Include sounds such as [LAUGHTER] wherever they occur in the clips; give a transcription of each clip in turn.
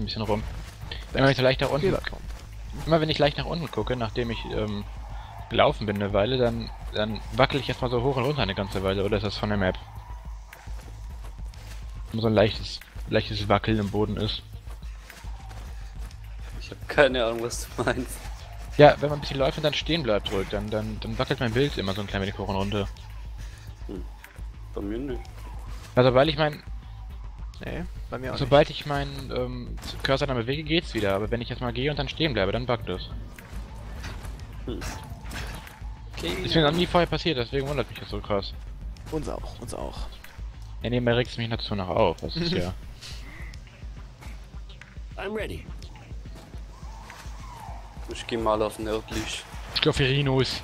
ein bisschen rum. Immer wenn ich so leicht nach unten, immer wenn ich leicht nach unten gucke, nachdem ich ähm, gelaufen bin eine Weile, dann, dann wackel ich erstmal so hoch und runter eine ganze Weile, oder ist das von der Map? Nur so ein leichtes, leichtes Wackeln im Boden ist. Ich habe keine Ahnung, was du meinst. Ja, wenn man ein bisschen läuft und dann stehen bleibt ruhig, dann, dann, dann wackelt mein Bild immer so ein klein wenig hoch und runter. Bei mir nicht. Also weil ich mein, Nee, bei mir auch sobald ich meinen ähm, Cursor dann bewege, geht's wieder, aber wenn ich jetzt mal gehe und dann stehen bleibe, dann buggt es. Okay. Ist mir noch nie vorher passiert, deswegen wundert mich das so krass. nicht. Uns auch, uns auch. Ja, nebenbei regt es mich dazu noch auf, das ist ja... [LAUGHS] I'm ready. Ich geh mal auf nördlich. Stofferinos,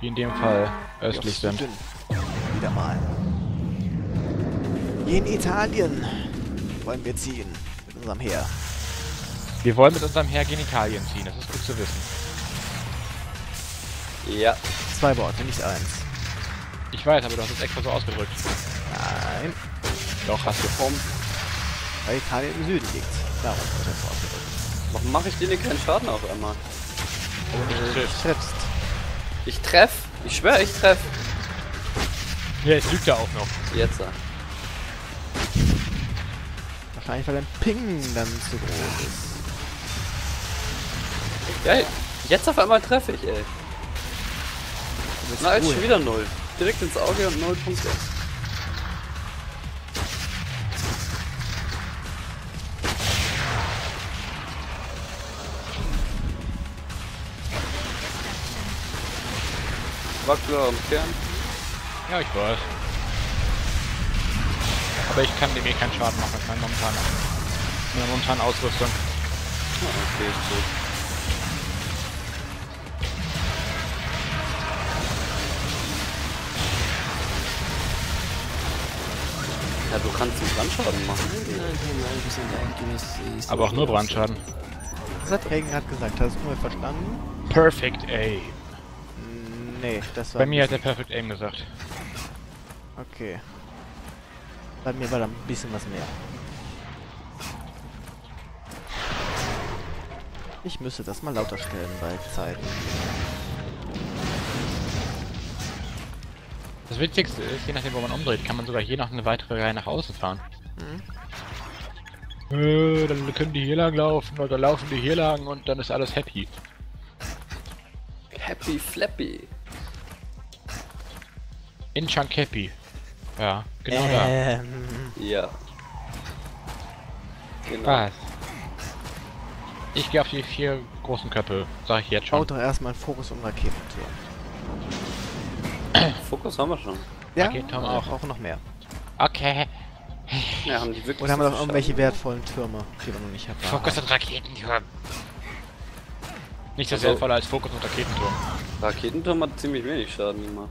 die in dem Fall östlich sind. Wieder mal. In Italien wollen wir ziehen. Mit unserem Heer. Wir wollen mit unserem Heer gen Italien ziehen, das ist gut zu wissen. Ja. Zwei Worte, nicht eins. Ich weiß, aber du hast es extra so ausgedrückt. Nein, Doch, hast du. Warum, weil Italien im Süden liegt. Darum wird das ausgedrückt. warum mache ich denen keinen Schaden auf einmal? Du triffst. Ich treff. Ich schwör, ich treff. Ja, es lügt ja auch noch. Jetzt. äh. Wahrscheinlich, weil dein Ping dann zu groß ist. Ja, jetzt auf einmal treffe ich, ey. Na, jetzt cool. schon wieder null. Direkt ins Auge und null Punkte. Wackler am Kern. Ja, ich weiß. Aber ich kann dem eh keinen Schaden machen mit meiner momentanen, meiner momentanen Ausrüstung. Ah, okay, ist gut. Ja, du kannst einen Brandschaden machen. 99% accuracy. is Aber auch nur Brandschaden. Was hat Regen gerade gesagt? Hast du nur verstanden? Perfect Aim. Nee, das war. Bei mir hat er Perfect Aim gesagt. Okay. Bei mir war da ein bisschen was mehr. Ich müsste das mal lauter stellen bei Zeiten. Das Witzigste ist, je nachdem wo man umdreht, kann man sogar hier noch eine weitere Reihe nach außen fahren. Äh, dann können die hier lang laufen oder laufen die hier lang und dann ist alles happy. Happy Flappy. In Chunk Happy. Ja, genau da. ähm, Ja. Genau. Was? Ich gehe auf die vier großen Köpfe, sag ich jetzt schon. Schaut doch erstmal einen Fokus und Raketenturm. [COUGHS] Fokus haben wir schon. Ja, Raketenturm äh, auch. auch noch mehr. Okay. Ja, haben die wirklich Oder haben wir noch irgendwelche wertvollen Türme, die wir noch nicht haben? Fokus und Raketenturm. Nicht so Also- wertvoller als Fokus und Raketenturm. Raketenturm hat ziemlich wenig Schaden gemacht.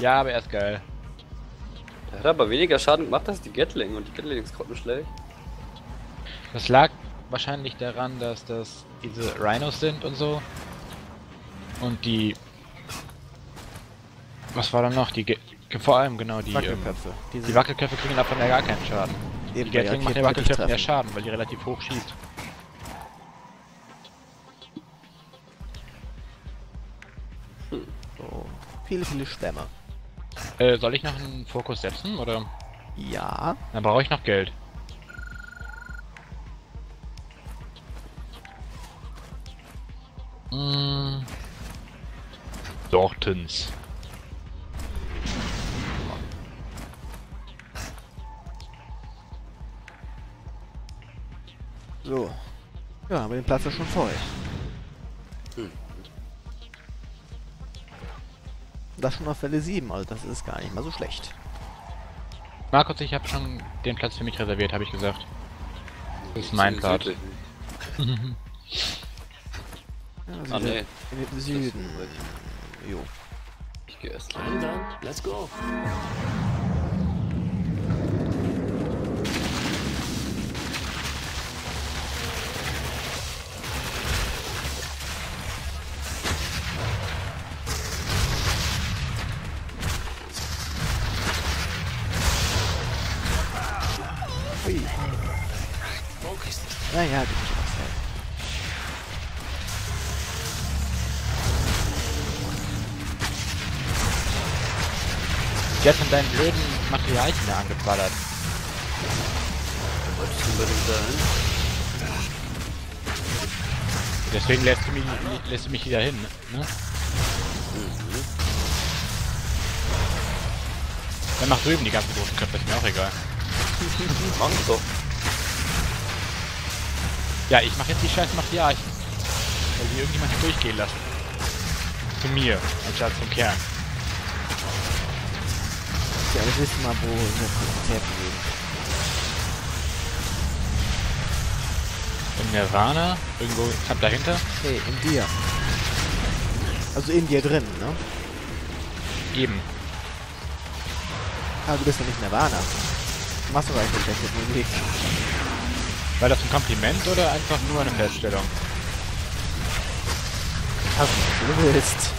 Ja, aber er ist geil. Der hat aber weniger Schaden gemacht als die Gatling und die Gatling ist grottenschlecht. Das lag wahrscheinlich daran, dass das diese Rhinos sind und so. Und die. Was war dann noch? Die. Ge vor allem, genau, die. Ähm, Wackelköpfe. Die, die Wackelköpfe kriegen davon ja gar keinen Schaden. Die eben, weil Gatling macht Raketen den Wackelköpfen ja Schaden, weil die relativ hoch schießt. treffen. So. Viele, viele Stämme. Äh, soll ich noch einen Fokus setzen oder? Ja. Dann brauche ich noch Geld. Hm. Dortens. So. Ja, haben wir den Platz ja schon voll. Hm. Das schon auf Welle 7, also das ist gar nicht mal so schlecht. Markus, ich habe schon den Platz für mich reserviert, habe ich gesagt. Das ist mein Part. Südlich. Ja, Ah, sind nee. In den Süden. Jo. Ich geh erst. Done. Let's go. Die hat von deinen blöden Materialien da angeballert. Wollte ich unbedingt dahin? Deswegen lässt du mich, lässt du mich wieder hin, ne? Dann mach drüben die ganzen großen Köpfe, ist mir auch egal. Mach doch. Ja, ich mach jetzt die scheiß Materialien. Weil die irgendjemand durchgehen lassen. Zu mir, anstatt zum Kern. Ja, wir wissen mal, wo wir Prioritäten liegen. Im Nirvana, irgendwo knapp dahinter. Nee, in dir. Also in dir drin, ne? Eben. Aber du bist ja nicht Nirvana. Was machst du eigentlich mit der Musik? War das ein Kompliment oder einfach nur eine Feststellung? Hast du, willst.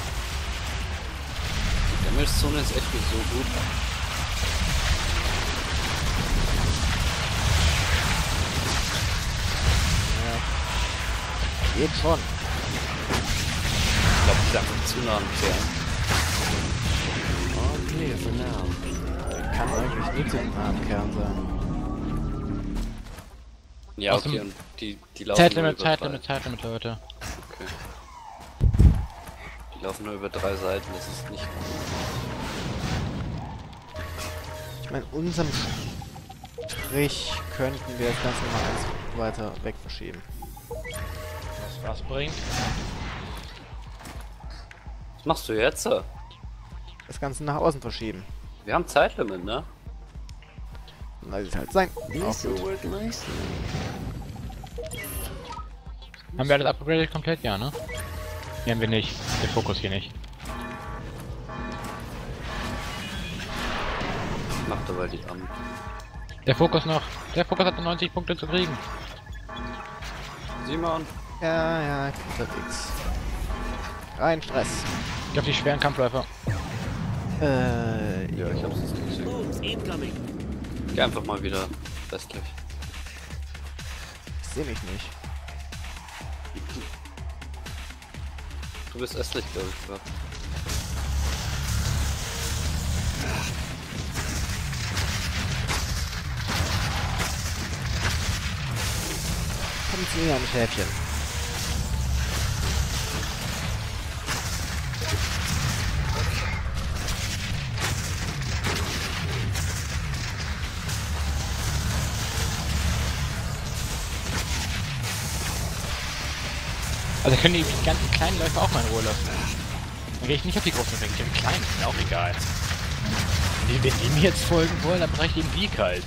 Die Damage-Zone ist echt nicht so gut. Geht schon. Ich glaube, die ist einfach zu nah am Kern. Clear for now. Kann eigentlich nie zu nah am Kern sein. Ja, okay, und die, die laufen Zeitlimit, nur über Zeitlimit, Zeitlimit, Leute. drei. Okay. Die laufen nur über drei Seiten, das ist nicht gut. Ich meine, unserem Strich könnten wir das Ganze mal eins weiter weg verschieben. Was bringt? Was machst du jetzt? Wir Das Ganze nach außen verschieben. haben Zeitlimit, ne? Lass es halt sein. Auch gut. nicely. Haben wir alles upgraded komplett? Ja, ne? Nee, haben wir nicht. Der Fokus hier nicht. Macht aber die an. Der Fokus noch. Der Fokus hat 90 Punkte zu kriegen. Simon, Ja, ja, unterwegs. Rein Stress. Ich auf die schweren Kampfläufer. Äh, ja, ich hab's jetzt gesehen. Geh einfach mal wieder westlich. ich sehe mich nicht. Du bist östlich, glaube ich, gerade. Kommen zu mir ein Schäfchen. Also können die, ganzen kleinen Läufer auch mal in Ruhe lassen. Dann gehe ich nicht auf die großen Ringe, die kleinen, ist auch egal. Wenn die, wenn die mir jetzt folgen wollen, dann brauche ich den Sieg halt.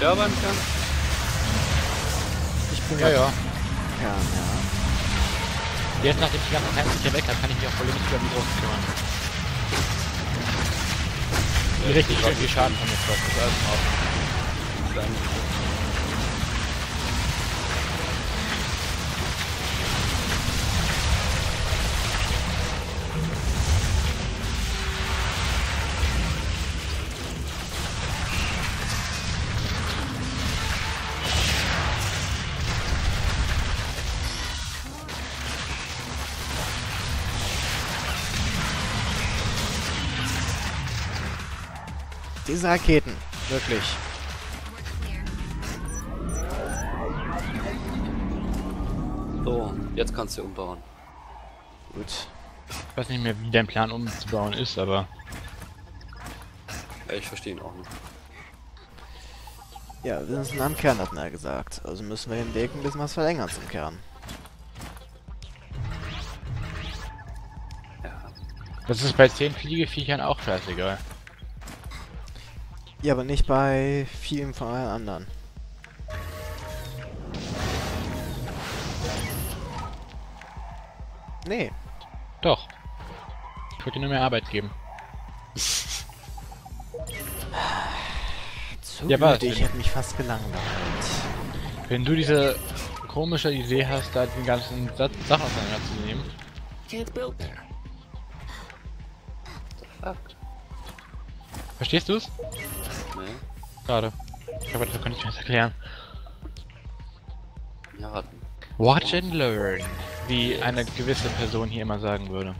Beim Kern? Ich bin Ja, ja. Ja, ja. Jetzt, nachdem ich die ganzen kleinen sicher weg habe, kann ich mich auch voll nicht über die großen kümmern. Die richtig schön viel Schaden von mir. Das ist alles in Ordnung. Klein. Diese Raketen. Wirklich. So, jetzt kannst du umbauen. Gut. Ich weiß nicht mehr, wie dein Plan umzubauen ist, aber Ja, ich verstehe ihn auch nicht. Ja, wir sind am Kern, hat er gesagt. Also müssen wir den Weg ein bisschen was verlängern zum Kern. Ja. Das ist bei 10 Fliegeviechern auch scheißegal. Ja, aber nicht bei vielen von allen anderen. Nee. Doch. Ich würde dir nur mehr Arbeit geben. Zu Ja, was ich hätte mich fast gelangweilt. Wenn du diese komische Idee hast, da den ganzen Satz Sachen auseinanderzunehmen, Can't build there. Fuck. Verstehst du's? Nee. Schade. Ich glaube, dafür könnte ich mir das erklären. Ja, warten. Watch and learn, wie eine gewisse Person hier immer sagen würde.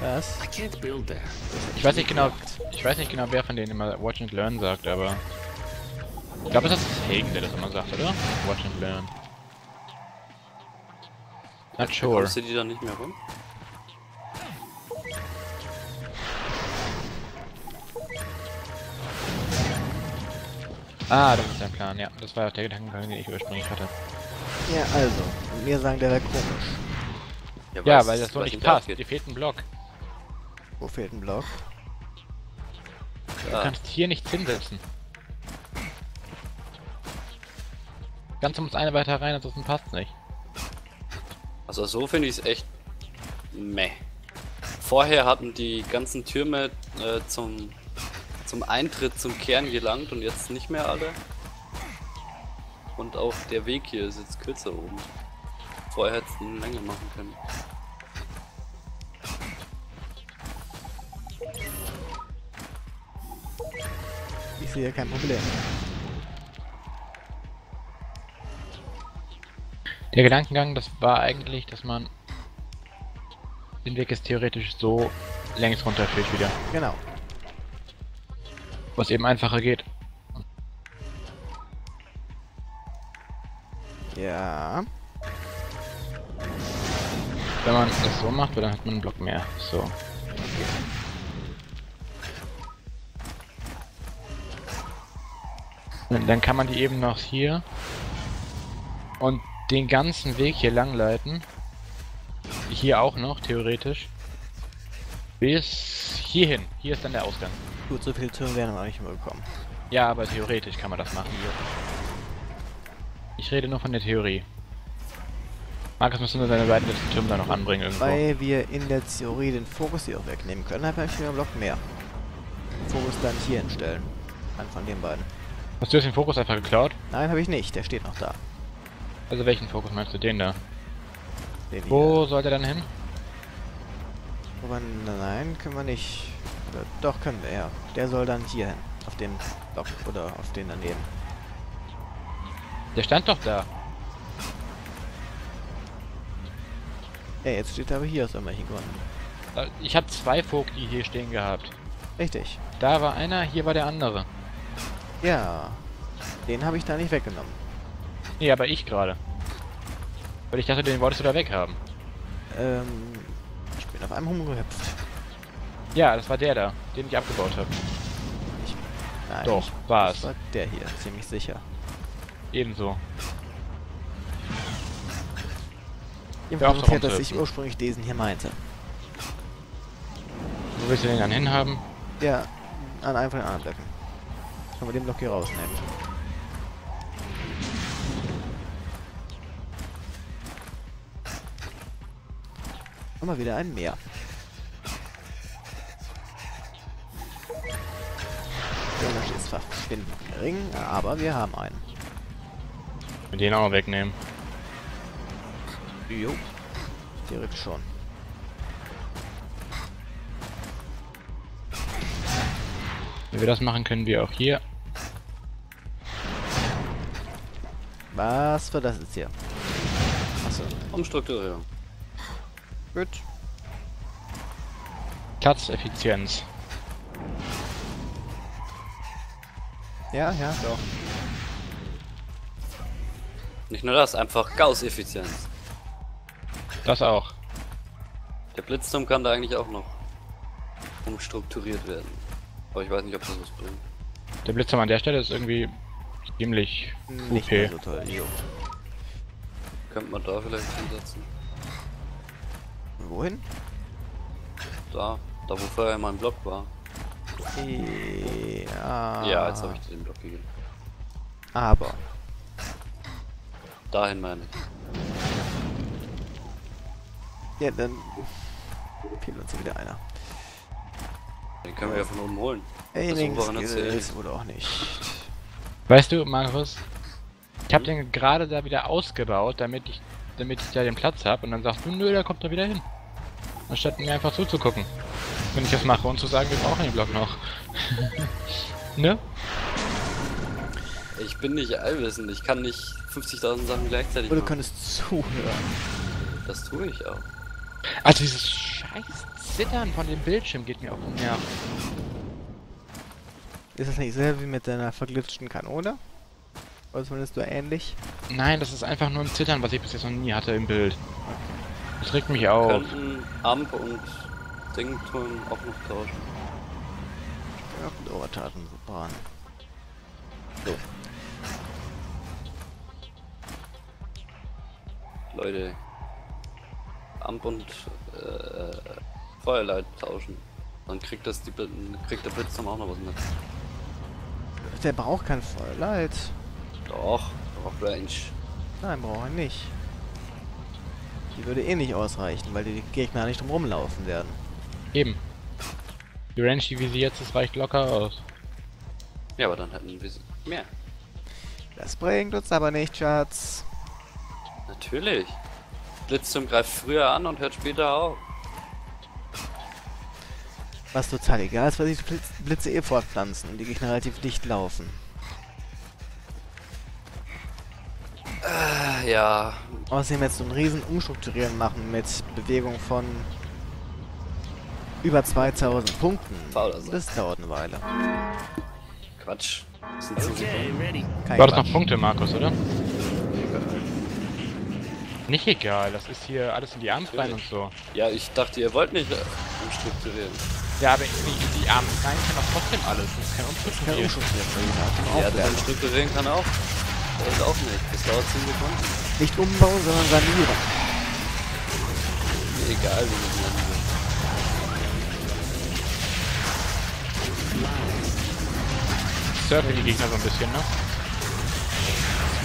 Was? Ich weiß nicht genau, ich weiß nicht genau, wer von denen immer Watch and Learn sagt, aber ich glaube, es ist Hagen, der das immer sagt, oder? Watch and Learn. Not sure. Kommst du die dann nicht mehr rum? Ah, das ist dein Plan, ja. Das war der Gedankengang, den ich ursprünglich hatte. Ja, also. Mir sagen, der wäre komisch. Ja, weil das so nicht passt. Dir fehlt ein Block. Wo fehlt ein Block? Du Ah, kannst hier nichts hinsetzen. Ganz ums eine weiter rein, ansonsten passt nicht. also so finde ich es echt meh. Vorher hatten die ganzen Türme äh, zum, zum Eintritt zum Kern gelangt und jetzt nicht mehr alle. Und auch der Weg hier ist jetzt kürzer oben. Vorher hätte es eine Länge machen können. Ich sehe kein Problem. Der Gedankengang, das war eigentlich, dass man den Weg ist theoretisch so längs runterführt wieder. Genau. Was eben einfacher geht. Ja. Wenn man das so macht, dann hat man einen Block mehr. So. Und dann kann man die eben noch hier und den ganzen Weg hier lang leiten. Hier auch noch, theoretisch. Bis hierhin. Hier ist dann der Ausgang. Gut, so viele Türme werden wir auch nicht mehr bekommen. Ja, aber theoretisch kann man das machen. Ich rede nur von der Theorie. Markus, musst du nur deine beiden letzten Türme da noch anbringen irgendwo. Weil wir in der Theorie den Fokus hier auch wegnehmen können, dann habe ich wieder einen Block mehr. Fokus dann hier hinstellen. Einen von den beiden. Hast du jetzt den Fokus einfach geklaut? Nein, habe ich nicht. Der steht noch da. Also welchen Fokus meinst du? Den da? Den. Wo soll der dann hin? Aber nein, können wir nicht. Doch, können wir, ja. Der soll dann hier hin. Auf den Block oder auf den daneben. Der stand doch da. Ja, jetzt steht er aber hier aus irgendwelchen Gründen. Äh, Ich habe zwei Vogti hier stehen gehabt. Richtig. Da war einer, hier war der andere. Ja. Den habe ich da nicht weggenommen. Nee, aber ich gerade. Weil ich dachte, den wolltest du da weghaben. Ähm, ich bin auf einem rumgehüpft. Ja, das war der da, den ich abgebaut habe. Nein. Doch, war Das es. war der hier, ziemlich sicher. Ebenso. Ihm präsentiert, dass ich ursprünglich diesen hier meinte. Wo willst du den dann hinhaben? Ja, an einem von den anderen Blöcken. Können wir den Block hier rausnehmen. Mal wieder ein Meer. Verschwindend gering, aber wir haben einen. Mit den auch noch wegnehmen. Jo. Theoretisch schon. Wenn wir das machen, können wir auch hier. Was für das ist hier? Achso, Umstrukturierung. gut. Platzeffizienz. Ja, ja, doch. Nicht nur das, einfach Gauss-Effizienz. Das auch. Der Blitzturm kann da eigentlich auch noch umstrukturiert werden. Aber ich weiß nicht, ob das was bringt. Der Blitzturm an der Stelle ist irgendwie ziemlich Nicht mehr OP. so toll, jo. Könnte man da vielleicht hinsetzen. Wohin? Da, da wo vorher mein Block war. Ja. Ja, jetzt habe ich dir den Block gegeben. Aber. Dahin meine ich. Ja, dann fehlt uns wieder einer. Den können wir ja von oben holen. Ey, Das links oder auch nicht. Weißt du, Markus, ich habe den gerade da wieder ausgebaut, damit ich damit ich da den Platz habe und dann sagst du, nö, der kommt da wieder hin. Anstatt mir einfach zuzugucken. Wenn ich das mache und zu sagen, wir brauchen den Block noch. [LAUGHS] ne? Ich bin nicht allwissend, ich kann nicht 50.000 Sachen gleichzeitig Oder du machen. könntest zuhören. Das tue ich auch. Also dieses scheiß Zittern von dem Bildschirm geht mir auf den Nerv. Ist das nicht selber wie mit deiner verglitschten Kanone? Oder zumindest so ähnlich? Nein, das ist einfach nur ein Zittern, was ich bis jetzt noch nie hatte im Bild. Das regt mich auf. Könnten Amp und Dingturm auch noch tauschen. Ja, und Obertaten, super an. Leute. Amp und äh, Feuerleit tauschen. Dann kriegt das die kriegt der Blitzturm auch noch was mit. Der braucht kein Feuerleid. Doch, auf Range. Nein, braucht er nicht. Die würde eh nicht ausreichen, weil die Gegner nicht drum rumlaufen werden. Eben. Die Range, wie sie jetzt ist, reicht locker aus. Ja, aber dann hätten wir sie mehr. Das bringt uns aber nicht, Schatz. Natürlich. Blitzturm greift früher an und hört später auf. Was total egal ist, weil sich die Blitz Blitze eh fortpflanzen und die Gegner relativ dicht laufen. Ah, ja, Außerdem jetzt so einen riesen Umstrukturieren machen mit Bewegung von über 2000 Punkten. So. Das dauert eine Weile. Quatsch. Das sind 10 Okay, ready. Kein War das noch. Punkte, Markus, oder? Nicht egal, das ist hier alles in die Arme rein und so. Ja, ich dachte, ihr wollt nicht äh, umstrukturieren. Ja, aber die, die Arme rein kann doch trotzdem alles. Das ist kein Umstrukturieren. Ja, aufwerten. das umstrukturieren kann auch. Das ist auch nicht. Das dauert 10 Sekunden. Nicht umbauen, sondern sanieren. Egal, wie das Surfen die Gegner so ein bisschen, ne?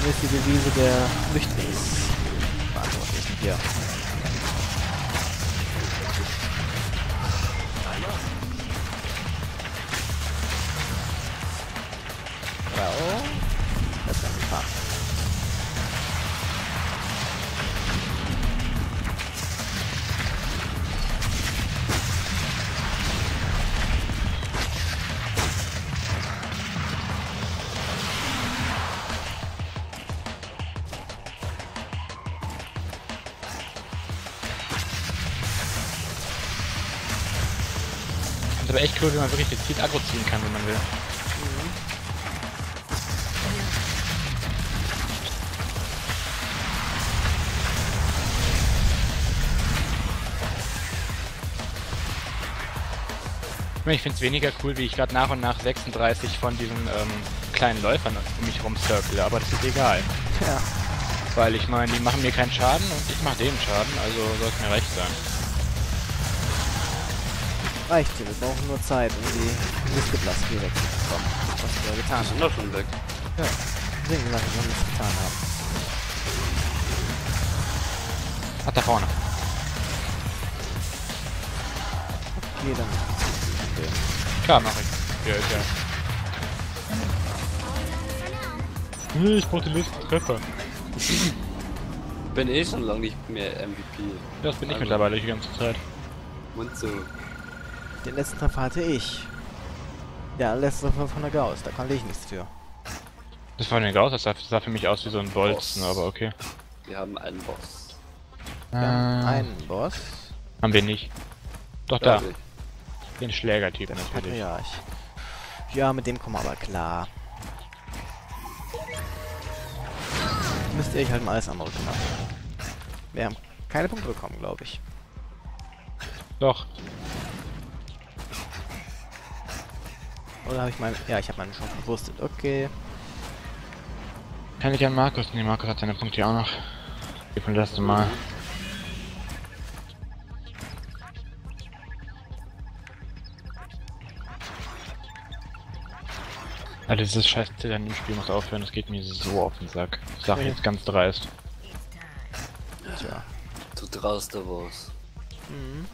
Ist die Devise der Flüchtlingsverantwortlichen hier. Bravo. Das ist ein Fahrt. Aber echt cool, wenn man wirklich gezielt Aggro ziehen kann, wenn man will. Ich finde es weniger cool, wie ich gerade nach und nach 36 von diesen ähm, kleinen Läufern um mich rum circle, aber das ist egal. Ja. Weil ich meine, die machen mir keinen Schaden und ich mache denen Schaden, also soll es mir recht sein. Reicht hier, wir brauchen nur Zeit, um die Mistgeblast hier wegzubekommen. Was wir getan Die sind haben. doch schon weg. Ja. Deswegen lange wir nichts getan haben. Ach, da vorne. Okay, dann. Okay. Klar, mach ich. Ja, ist ja. Nee, ich brauche die letzten Treffer. Bin eh schon lange nicht mehr MVP. Das bin ich Also- mittlerweile die ganze Zeit. Und so. Den letzten Treffer hatte ich. Der letzte Treffer von der Gauss, da konnte ich nichts für. Das war nicht aus, das sah, das sah für mich aus wie so ein Bolzen, Boss. aber okay. Wir haben einen Boss. Wir haben Äh, einen Boss, haben wir nicht. Doch da, ich. den Schlägertyp natürlich. Patriarch. Ja, mit dem kommen wir aber klar. Müsst ihr euch halt mal alles andere kümmern. Wir haben keine Punkte bekommen, glaube ich. Doch, Oder habe ich meinen... Ja, ich habe meine schon verwurstet. Okay. Kann ich an Markus? Ne, Markus hat seine Punkte auch noch. Wie das erste Mal. Alter, dieses scheiß Zittern im Spiel muss aufhören, das geht mir so auf den Sack. Ich sag jetzt ganz dreist. Tja. Du traust da was. Mhm.